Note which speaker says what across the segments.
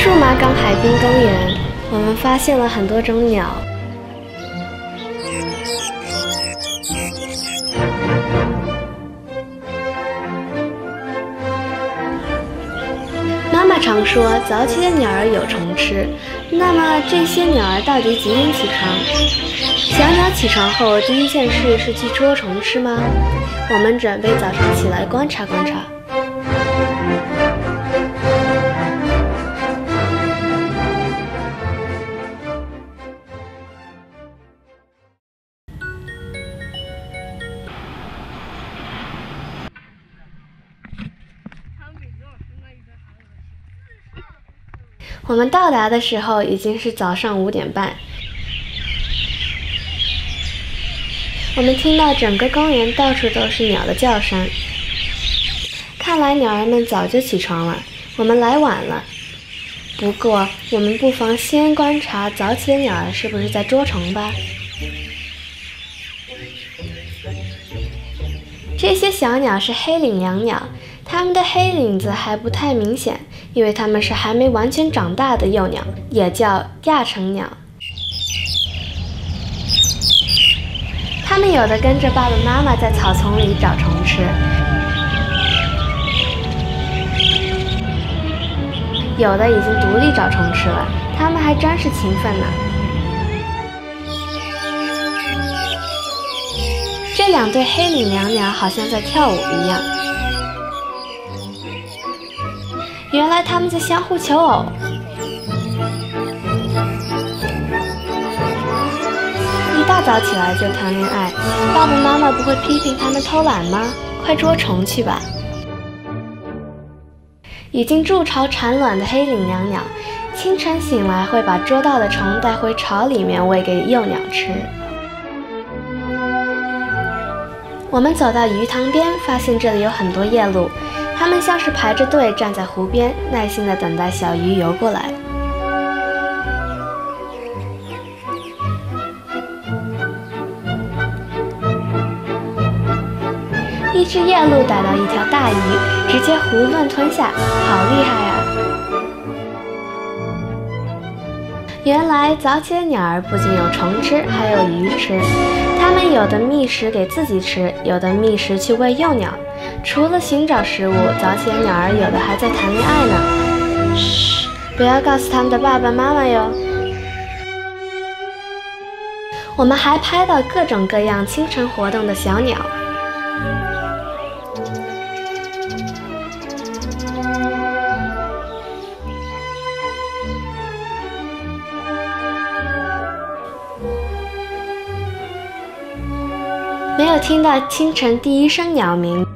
Speaker 1: 数码港海滨公园，我们发现了很多种鸟。妈妈常说早起的鸟儿有虫吃，那么这些鸟儿到底几点起床？小鸟起床后第一件事是去捉虫吃吗？我们准备早上起来观察观察。我们到达的时候已经是早上五点半，我们听到整个公园到处都是鸟的叫声，看来鸟儿们早就起床了，我们来晚了。不过，我们不妨先观察早起的鸟儿是不是在捉虫吧。这些小鸟是黑领椋鸟，它们的黑领子还不太明显。因为它们是还没完全长大的幼鸟，也叫亚成鸟。它们有的跟着爸爸妈妈在草丛里找虫吃，有的已经独立找虫吃了。它们还真是勤奋呢。这两对黑领椋鸟好像在跳舞一样。原来他们在相互求偶。一大早起来就谈恋爱，爸爸妈妈不会批评他们偷懒吗？快捉虫去吧！已经筑巢产卵的黑领椋鸟，清晨醒来会把捉到的虫带回巢里面喂给幼鸟吃。我们走到鱼塘边，发现这里有很多夜鹭。它们像是排着队站在湖边，耐心地等待小鱼游过来。一只夜鹭逮到一条大鱼，直接囫囵吞下，好厉害原来早起的鸟儿不仅有虫吃，还有鱼吃。它们有的觅食给自己吃，有的觅食去喂幼鸟。除了寻找食物，早起的鸟儿有的还在谈恋爱呢。嘘，不要告诉他们的爸爸妈妈哟。我们还拍到各种各样清晨活动的小鸟。有听到清晨第一声鸟鸣。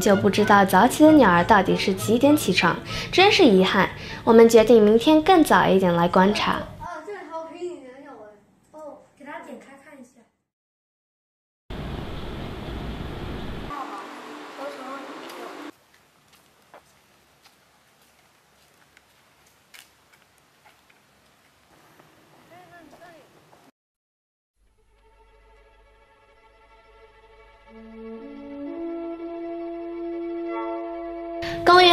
Speaker 1: 就不知道早起的鸟儿到底是几点起床，真是遗憾。我们决定明天更早一点来观察。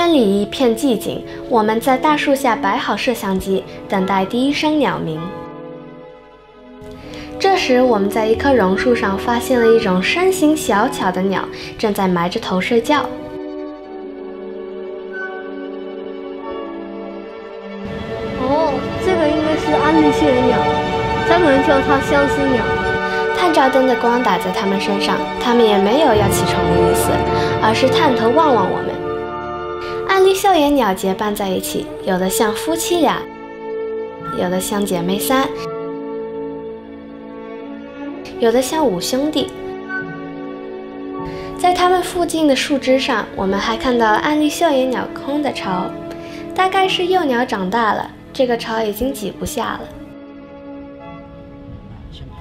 Speaker 1: 公园里一片寂静，我们在大树下摆好摄像机，等待第一声鸟鸣。这时，我们在一棵榕树上发现了一种身形小巧的鸟，正在埋着头睡觉。
Speaker 2: 哦，这个应该是安利谢鸟，咱们叫它相思鸟。
Speaker 1: 探照灯的光打在它们身上，它们也没有要起床的意思，而是探头望望我们。安利秀眼鸟结伴在一起，有的像夫妻俩，有的像姐妹三，有的像五兄弟。在它们附近的树枝上，我们还看到安利秀眼鸟空的巢，大概是幼鸟长大了，这个巢已经挤不下了。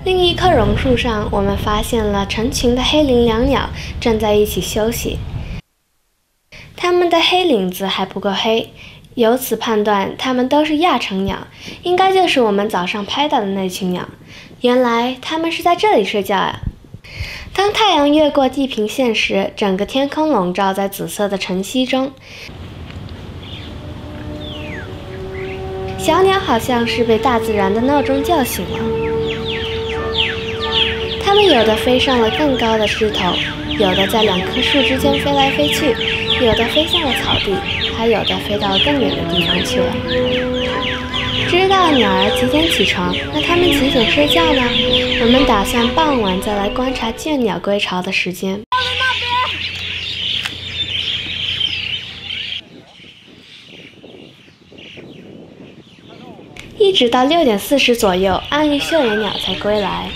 Speaker 1: 另一棵榕树上，我们发现了成群的黑领椋鸟正在一起休息。它们的黑领子还不够黑，由此判断它们都是亚成鸟，应该就是我们早上拍到的那群鸟。原来它们是在这里睡觉啊！当太阳越过地平线时，整个天空笼罩在紫色的晨曦中。小鸟好像是被大自然的闹钟叫醒了。它们有的飞上了更高的枝头，有的在两棵树之间飞来飞去，有的飞向了草地，还有的飞到更远的地方去了。知道鸟儿几点起床，那它们几点睡觉呢？我们打算傍晚再来观察倦鸟归巢的时间。一直到六点四十左右，暗绿绣眼鸟才归来。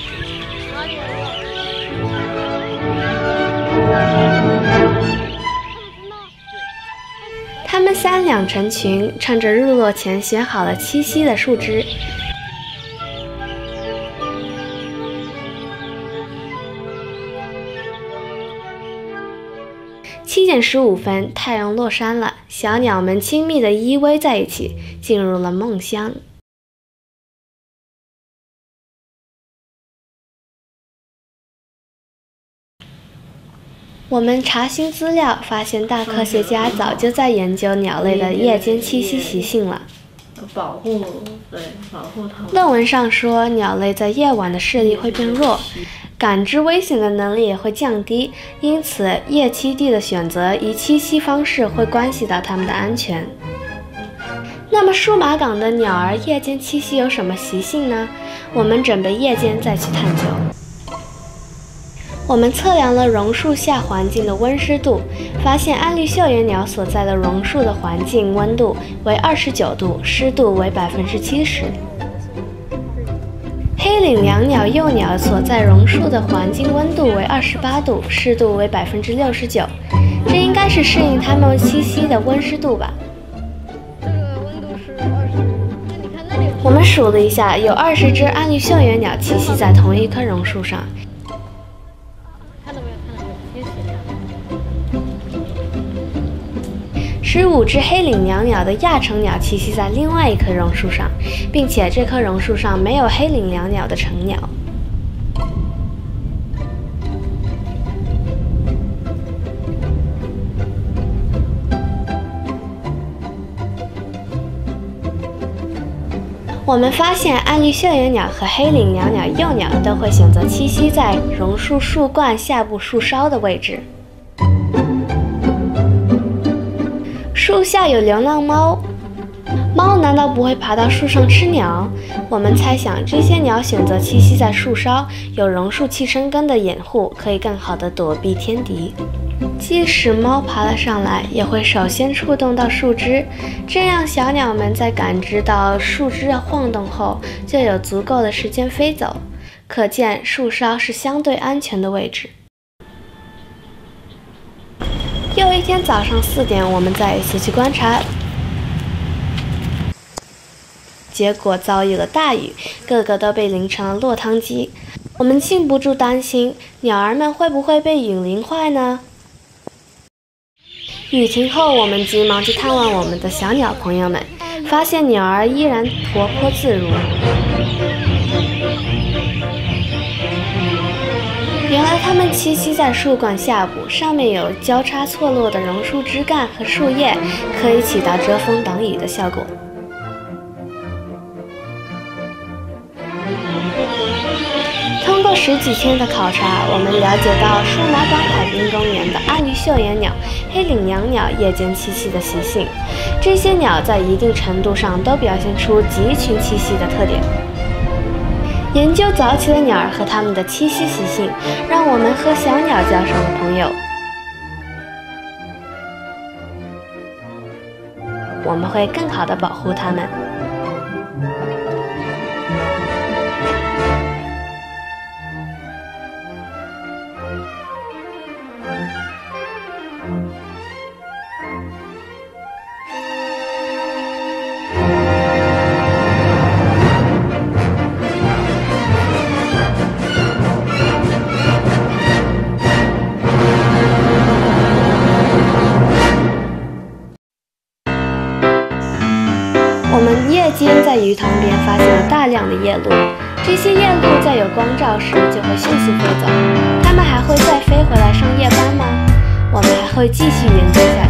Speaker 1: 它们三两成群，趁着日落前选好了栖息的树枝。七点十五分，太阳落山了，小鸟们亲密地依偎在一起，进入了梦乡。我们查询资料，发现大科学家早就在研究鸟类的夜间栖息习性了。
Speaker 2: 保护，对，保护它。
Speaker 1: 论文上说，鸟类在夜晚的视力会变弱，感知危险的能力也会降低，因此夜栖地的选择与栖息方式会关系到它们的安全。那么，数码港的鸟儿夜间栖息有什么习性呢？我们准备夜间再去探究。我们测量了榕树下环境的温湿度，发现安绿绣眼鸟所在的榕树的环境温度为二十九度，湿度为百分之七十。黑领椋鸟幼鸟所在榕树的环境温度为二十八度，湿度为百分之六十九。这应该是适应它们栖息的温湿度吧？
Speaker 2: 这个温度是二十。那你看那里。
Speaker 1: 我们数了一下，有二十只安绿绣眼鸟栖息在同一棵榕树上。十五只黑领椋鸟的亚成鸟栖息在另外一棵榕树上，并且这棵榕树上没有黑领椋鸟的成鸟。我们发现，暗绿绣眼鸟和黑领椋鸟幼鸟都会选择栖息在榕树树冠下部树梢的位置。树下有流浪猫，猫难道不会爬到树上吃鸟？我们猜想，这些鸟选择栖息在树梢，有榕树气生根的掩护，可以更好地躲避天敌。即使猫爬了上来，也会首先触动到树枝，这样小鸟们在感知到树枝的晃动后，就有足够的时间飞走。可见，树梢是相对安全的位置。又一天早上四点，我们再一次去观察，结果遭遇了大雨，个个都被淋成了落汤鸡。我们禁不住担心，鸟儿们会不会被雨淋坏呢？雨停后，我们急忙去探望我们的小鸟朋友们，发现鸟儿依然活泼自如。它们栖息在树冠下部，上面有交叉错落的榕树枝干和树叶，可以起到遮风挡雨的效果。通过十几天的考察，我们了解到数码港海滨公园的暗绿绣眼鸟、黑领椋鸟夜间栖息的习性。这些鸟在一定程度上都表现出集群栖息的特点。研究早起的鸟儿和它们的栖息习性，让我们和小鸟交上了朋友。我们会更好的保护它们。在鱼塘边发现了大量的夜鹭，这些夜鹭在有光照时就会迅速飞走。它们还会再飞回来上夜班吗？我们还会继续研究下去。